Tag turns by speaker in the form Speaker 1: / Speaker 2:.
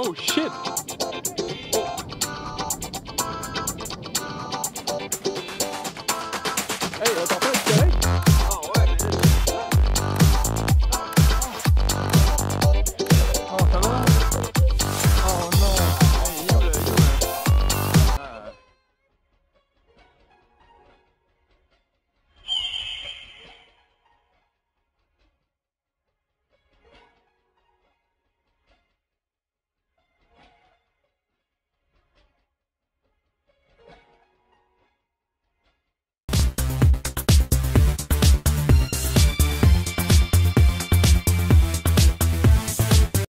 Speaker 1: Oh shit!